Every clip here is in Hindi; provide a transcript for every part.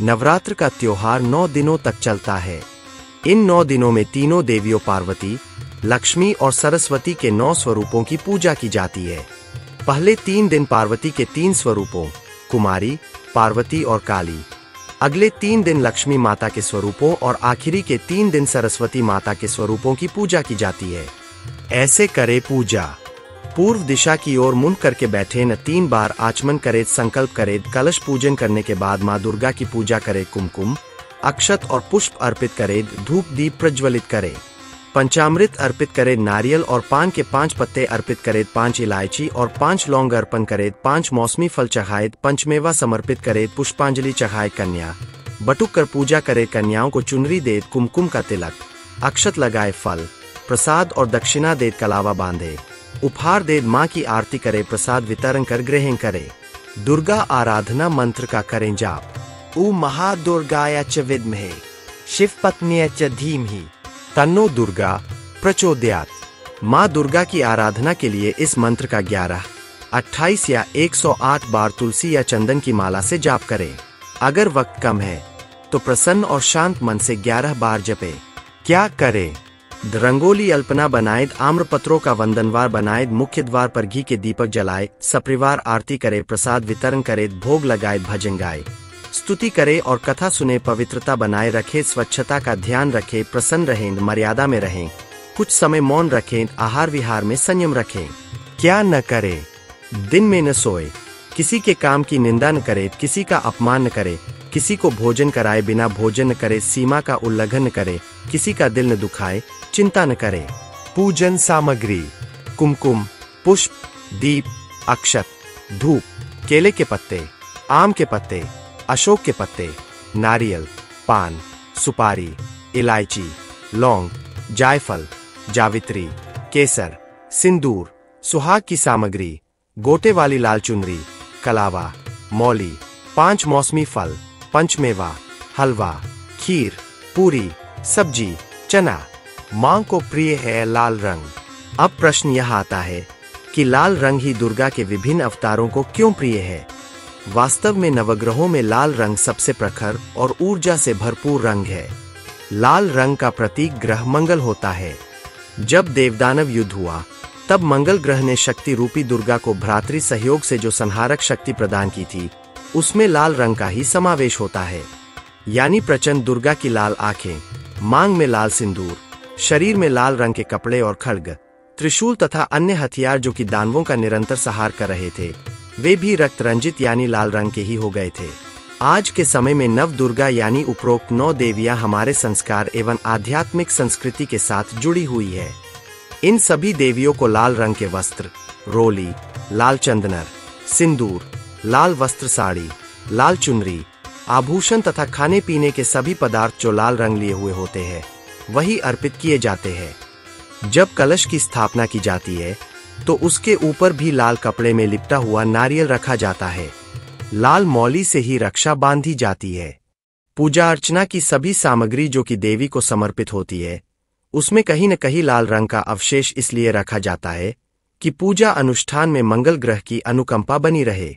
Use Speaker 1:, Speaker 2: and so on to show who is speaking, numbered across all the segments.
Speaker 1: नवरात्र का त्योहार नौ दिनों तक चलता है। इन नौ दिनों में तीनों देवियों पार्वती, लक्ष्मी और सरस्वती के नौ स्वरूपों की पूजा की जाती है। पहले तीन दिन पार्वती के तीन स्वरूपों, कुमारी, पार्वती और काली। अगले तीन दिन लक्ष्मी माता के स्वरूपों और आखिरी के तीन दिन सरस्वती माता के स्वरूपों की पूजा की जाती है। ऐसे करे पूजा। पूर्व दिशा की ओर मुँह करके बैठे न तीन बार आचमन करे, संकल्प करे, कलश पूजन करने के बाद माँ दुर्गा की पूजा करे, कुमकुम, अक्षत और पुष्प अर्पित करे, धूप दीप प्रज्वलित करे। पंचामृत अर्पित करे, नारियल और पान के पाँच पत्ते अर्पित करे, पाँच इलायची और पाँच लौंग अर्पण करे, पाँच मौसमी फल चढ़ाए, पंचमेवा समर्पित करे, पुष्पांजलि चढ़ाए कन्या। बटुक कर पूजा करे, कन्याओं को चुनरी दे, कुमकुम का तिलक। अक्षत लगाए फल। प्रसाद और दक्षिणा दे, कलावा बांधे। उपहार दे माँ की आरती करे प्रसाद वितरण कर ग्रहण करे। दुर्गा आराधना मंत्र का करें जाप। उ महादुर्गाया च विद्महे शिव पत्नी च धीमहि। तन्नो दुर्गा प्रचोदयात। माँ दुर्गा की आराधना के लिए इस मंत्र का 11, 28 या 108 बार तुलसी या चंदन की माला से जाप करें। अगर वक्त कम है तो प्रसन्न और शांत मन से 11 बार जपे। क्या करें? रंगोली अल्पना बनाए आम्र पत्रों का वंदनवार बनाए मुख्य द्वार पर घी के दीपक जलाए सपरिवार आरती करे प्रसाद वितरण करे भोग लगाए भजन गाए स्तुति करे और कथा सुने पवित्रता बनाए रखे स्वच्छता का ध्यान रखे प्रसन्न रहें मर्यादा में रहें कुछ समय मौन रखें आहार विहार में संयम रखें क्या न करे दिन में न सोए किसी के काम की निंदा न करे किसी का अपमान न करे किसी को भोजन कराए बिना भोजन न करे सीमा का उल्लंघन करे किसी का दिल न दुखाए, चिंता न करे। पूजन सामग्री, कुमकुम, पुष्प, दीप, अक्षत, धूप, केले के पत्ते, आम के पत्ते, अशोक के पत्ते, नारियल, पान, सुपारी, इलायची, लौंग, जायफल, जावित्री, केसर, सिंदूर, सुहाग की सामग्री, गोटे वाली लाल चुनरी, कलावा, मौली, पाँच मौसमी फल, पंचमेवा, हलवा, खीर, पूरी सब्ज़ी, चना माँ को प्रिय है लाल रंग। अब प्रश्न यह आता है कि लाल रंग ही दुर्गा के विभिन्न अवतारों को क्यों प्रिय है? वास्तव में नवग्रहों में लाल रंग सबसे प्रखर और ऊर्जा से भरपूर रंग है। लाल रंग का प्रतीक ग्रह मंगल होता है। जब देवदानव युद्ध हुआ, तब मंगल ग्रह ने शक्ति रूपी दुर्गा को भ्रातृ सहयोग से जो संहारक शक्ति प्रदान की थी, उसमें लाल रंग का ही समावेश होता है। यानी प्रचंड दुर्गा की लाल आँखें मांग में लाल सिंदूर, शरीर में लाल रंग के कपड़े और खड़ग, त्रिशूल तथा अन्य हथियार जो कि दानवों का निरंतर सहार कर रहे थे, वे भी रक्त रंजित यानी लाल रंग के ही हो गए थे। आज के समय में नव दुर्गा यानी उपरोक्त नौ देवियाँ हमारे संस्कार एवं आध्यात्मिक संस्कृति के साथ जुड़ी हुई है। इन सभी देवियों को लाल रंग के वस्त्र, रोली, लाल चंदनर, सिंदूर, लाल वस्त्र साड़ी, लाल चुनरी आभूषण तथा खाने पीने के सभी पदार्थ जो लाल रंग लिए हुए होते हैं, वही अर्पित किए जाते हैं। जब कलश की स्थापना की जाती है तो उसके ऊपर भी लाल कपड़े में लिपटा हुआ नारियल रखा जाता है। लाल मौली से ही रक्षा बांधी जाती है। पूजा अर्चना की सभी सामग्री जो कि देवी को समर्पित होती है, उसमें कहीं न कहीं लाल रंग का अवशेष इसलिए रखा जाता है कि पूजा अनुष्ठान में मंगल ग्रह की अनुकंपा बनी रहे।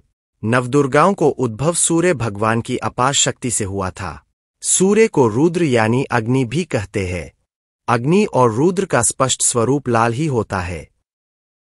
Speaker 1: नवदुर्गाओं को उद्भव सूर्य भगवान की अपार शक्ति से हुआ था। सूर्य को रुद्र यानी अग्नि भी कहते हैं। अग्नि और रुद्र का स्पष्ट स्वरूप लाल ही होता है।